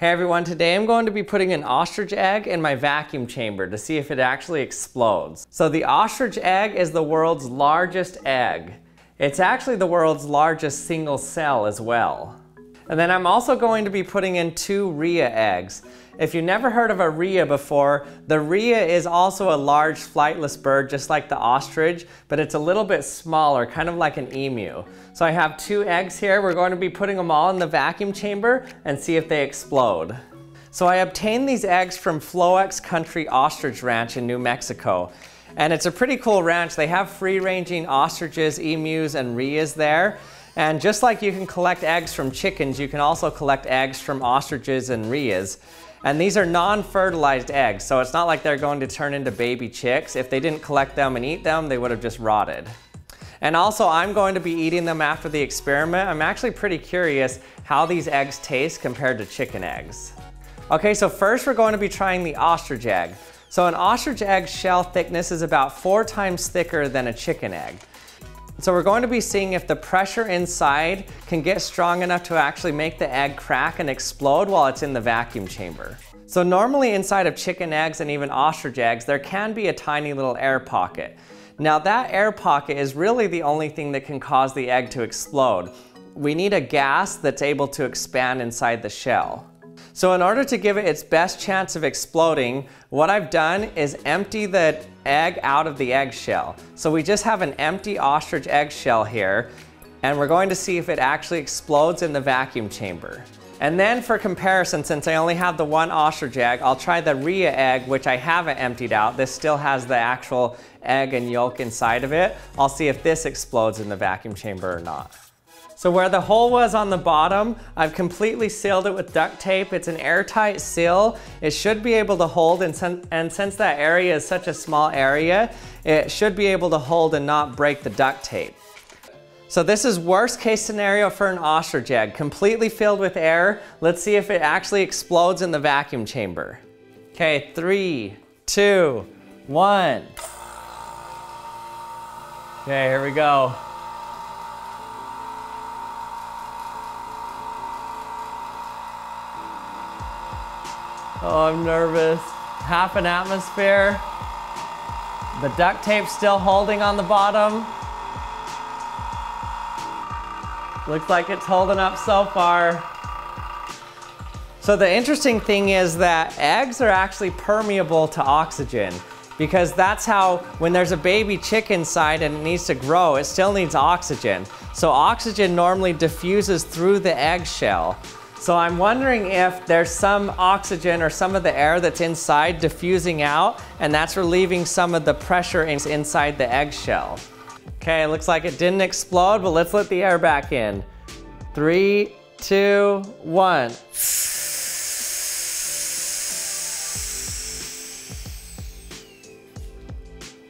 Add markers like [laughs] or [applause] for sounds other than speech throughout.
Hey everyone, today I'm going to be putting an ostrich egg in my vacuum chamber to see if it actually explodes. So the ostrich egg is the world's largest egg. It's actually the world's largest single cell as well. And then I'm also going to be putting in two rhea eggs. If you've never heard of a rhea before, the rhea is also a large flightless bird just like the ostrich, but it's a little bit smaller, kind of like an emu. So I have two eggs here. We're going to be putting them all in the vacuum chamber and see if they explode. So I obtained these eggs from Floex Country Ostrich Ranch in New Mexico. And it's a pretty cool ranch. They have free-ranging ostriches, emus, and rheas there. And just like you can collect eggs from chickens, you can also collect eggs from ostriches and rheas. And these are non-fertilized eggs, so it's not like they're going to turn into baby chicks. If they didn't collect them and eat them, they would have just rotted. And also, I'm going to be eating them after the experiment. I'm actually pretty curious how these eggs taste compared to chicken eggs. Okay, so first we're going to be trying the ostrich egg. So an ostrich egg shell thickness is about four times thicker than a chicken egg. So we're going to be seeing if the pressure inside can get strong enough to actually make the egg crack and explode while it's in the vacuum chamber. So normally inside of chicken eggs and even ostrich eggs, there can be a tiny little air pocket. Now that air pocket is really the only thing that can cause the egg to explode. We need a gas that's able to expand inside the shell. So in order to give it its best chance of exploding, what I've done is empty the egg out of the eggshell. So we just have an empty ostrich eggshell here, and we're going to see if it actually explodes in the vacuum chamber. And then for comparison, since I only have the one ostrich egg, I'll try the rhea egg, which I haven't emptied out. This still has the actual egg and yolk inside of it. I'll see if this explodes in the vacuum chamber or not. So where the hole was on the bottom, I've completely sealed it with duct tape. It's an airtight seal. It should be able to hold, and, and since that area is such a small area, it should be able to hold and not break the duct tape. So this is worst case scenario for an ostrich egg, completely filled with air. Let's see if it actually explodes in the vacuum chamber. Okay, three, two, one. Okay, here we go. Oh, I'm nervous. Half an atmosphere. The duct tape's still holding on the bottom. Looks like it's holding up so far. So the interesting thing is that eggs are actually permeable to oxygen because that's how when there's a baby chick inside and it needs to grow, it still needs oxygen. So oxygen normally diffuses through the eggshell. So I'm wondering if there's some oxygen or some of the air that's inside diffusing out and that's relieving some of the pressure inside the eggshell. Okay, looks like it didn't explode, but let's let the air back in. Three, two, one.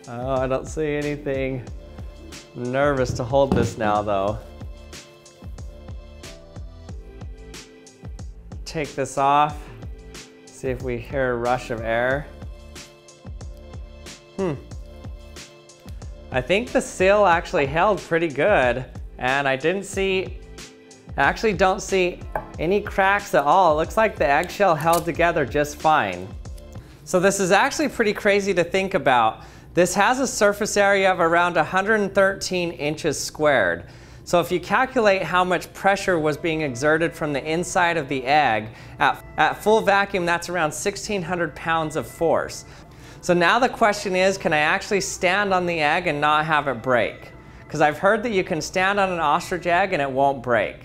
Oh, I don't see anything. I'm nervous to hold this now though. Take this off, see if we hear a rush of air. Hmm. I think the seal actually held pretty good and I didn't see, I actually don't see any cracks at all. It looks like the eggshell held together just fine. So this is actually pretty crazy to think about. This has a surface area of around 113 inches squared. So if you calculate how much pressure was being exerted from the inside of the egg, at, at full vacuum, that's around 1,600 pounds of force. So now the question is, can I actually stand on the egg and not have it break? Because I've heard that you can stand on an ostrich egg and it won't break.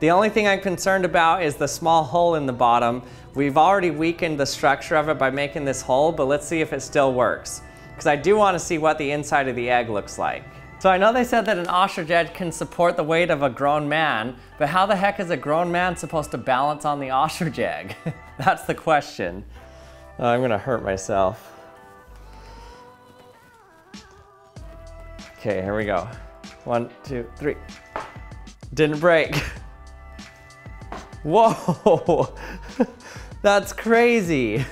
The only thing I'm concerned about is the small hole in the bottom. We've already weakened the structure of it by making this hole, but let's see if it still works. Because I do want to see what the inside of the egg looks like. So I know they said that an ostrich egg can support the weight of a grown man, but how the heck is a grown man supposed to balance on the ostrich egg? [laughs] That's the question. Oh, I'm gonna hurt myself. Okay, here we go. One, two, three. Didn't break. [laughs] Whoa, [laughs] that's crazy.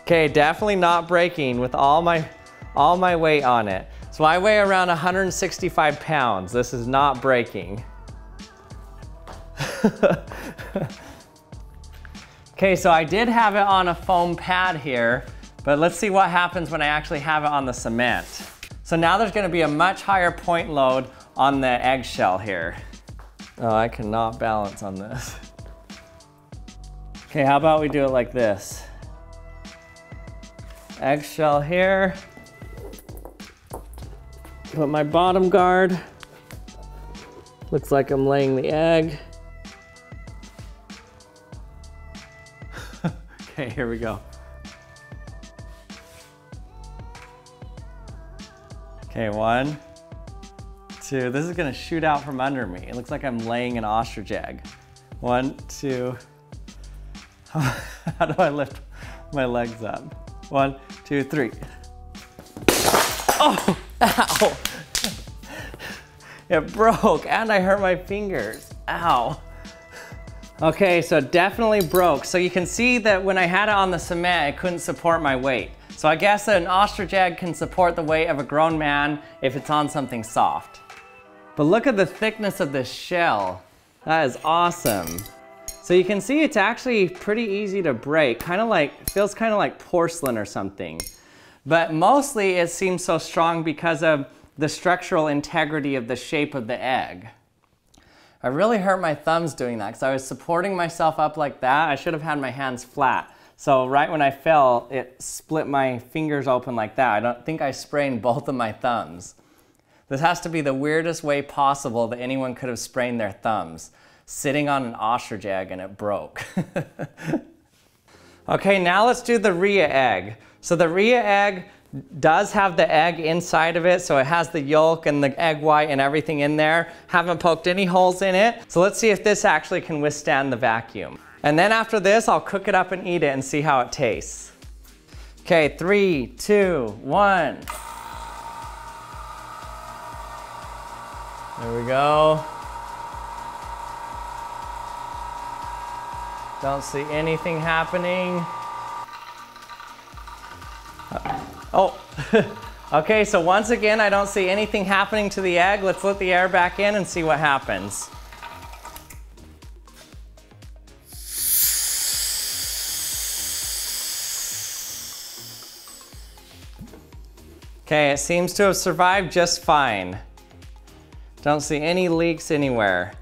Okay, definitely not breaking with all my, all my weight on it. So I weigh around 165 pounds. This is not breaking. [laughs] Okay, so I did have it on a foam pad here, but let's see what happens when I actually have it on the cement. So now there's gonna be a much higher point load on the eggshell here. Oh, I cannot balance on this. [laughs] Okay, how about we do it like this? Eggshell here. Put my bottom guard. Looks like I'm laying the egg. [laughs] okay, here we go. Okay, one, two. This is gonna shoot out from under me. It looks like I'm laying an ostrich egg. One, two. [laughs] How do I lift my legs up? One, two, three. Oh, [laughs] ow. [laughs] It broke and I hurt my fingers. Ow. Okay, so it definitely broke. So you can see that when I had it on the cement, it couldn't support my weight. So I guess that an ostrich egg can support the weight of a grown man if it's on something soft. But look at the thickness of this shell. That is awesome. So you can see it's actually pretty easy to break, kind of like, feels kind of like porcelain or something. But mostly it seems so strong because of the structural integrity of the shape of the egg. I really hurt my thumbs doing that because I was supporting myself up like that. I should have had my hands flat. So right when I fell, it split my fingers open like that. I don't think I sprained [laughs] both of my thumbs. This has to be the weirdest way possible that anyone could have sprained their thumbs. Sitting on an ostrich egg and it broke. [laughs] okay, now let's do the Rhea egg. So the Rhea egg does have the egg inside of it, so it has the yolk and the egg white and everything in there. Haven't poked any holes in it. So let's see if this actually can withstand the vacuum. And then after this, I'll cook it up and eat it and see how it tastes. Okay, three, two, one. There we go. Don't see anything happening. Oh, [laughs] okay, so once again, I don't see anything happening to the egg. Let's let the air back in and see what happens. Okay, it seems to have survived just fine. Don't see any leaks anywhere.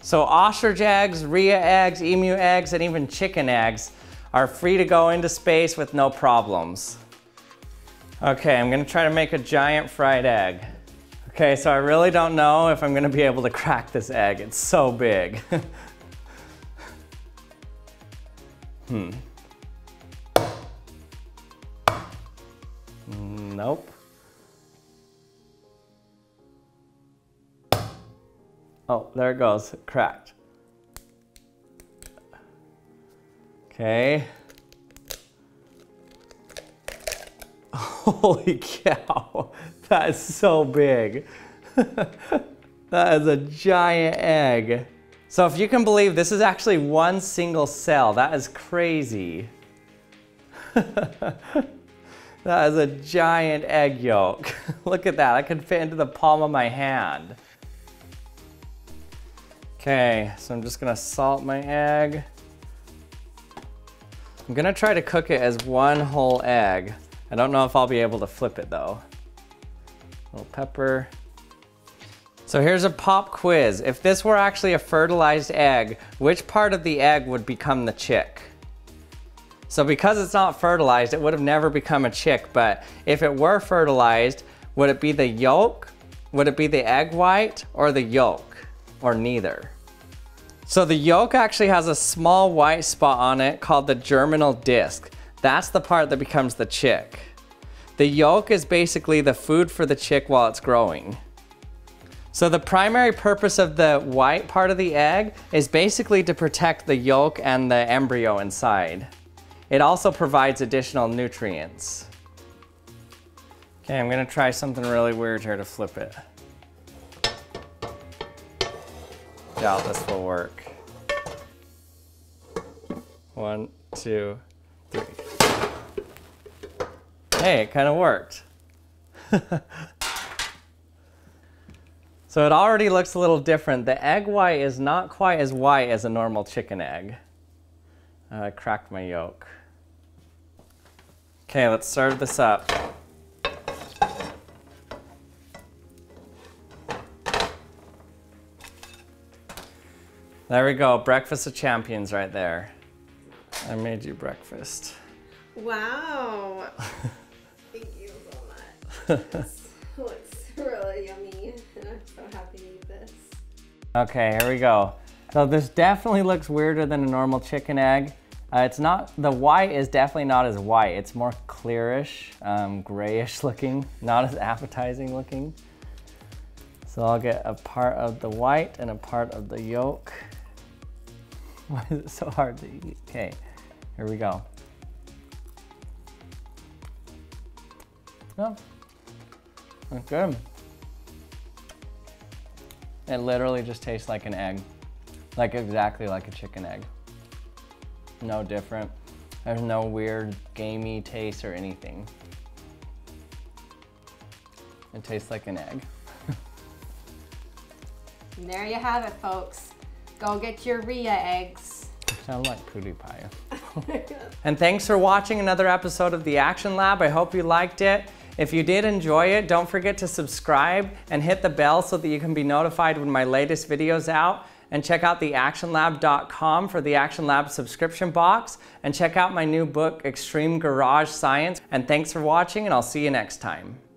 So ostrich eggs, rhea eggs, emu eggs, and even chicken eggs are free to go into space with no problems. Okay, I'm gonna try to make a giant fried egg. Okay, so I really don't know if I'm gonna be able to crack this egg. It's so big. [laughs] hmm. Nope. Oh, there it goes, cracked. Okay. [laughs] Holy cow, that is so big. [laughs] that is a giant egg. So if you can believe this is actually one single cell, that is crazy. [laughs] that is a giant egg yolk. Look at that, I can fit into the palm of my hand. Okay, so I'm just gonna salt my egg. I'm gonna try to cook it as one whole egg. I don't know if I'll be able to flip it though. A little pepper. So here's a pop quiz. If this were actually a fertilized egg, which part of the egg would become the chick? So because it's not fertilized, it would have never become a chick, but if it were fertilized, would it be the yolk? Would it be the egg white or the yolk? Or neither? So the yolk actually has a small white spot on it called the germinal disc. That's the part that becomes the chick. The yolk is basically the food for the chick while it's growing. So the primary purpose of the white part of the egg is basically to protect the yolk and the embryo inside. It also provides additional nutrients. Okay, I'm gonna try something really weird here to flip it. Doubt this will work. One, two, three. Hey, it kind of worked. [laughs] so it already looks a little different. The egg white is not quite as white as a normal chicken egg. Uh, I cracked my yolk. Okay, let's serve this up. There we go, breakfast of champions right there. I made you breakfast. Wow. [laughs] Thank you so much. This [laughs] looks really yummy, and I'm so happy to eat this. Okay, here we go. So this definitely looks weirder than a normal chicken egg. Uh, it's not, the white is definitely not as white. It's more clearish, um, grayish [laughs] looking, not as appetizing looking. So I'll get a part of the white and a part of the yolk. Why is it so hard to eat? Okay, here we go. Oh, that's good. It literally just tastes like an egg. Like exactly like a chicken egg. No different. There's no weird gamey taste or anything. It tastes like an egg. [laughs] There you have it, folks. Go get your Rhea eggs. Sound like PewDiePie. [laughs] And thanks for watching another episode of The Action Lab. I hope you liked it. If you did enjoy it, don't forget to subscribe and hit the bell so that you can be notified when my latest video's out. And check out theactionlab.com for the Action Lab subscription box. And check out my new book, Extreme Garage Science. And thanks for watching, and I'll see you next time.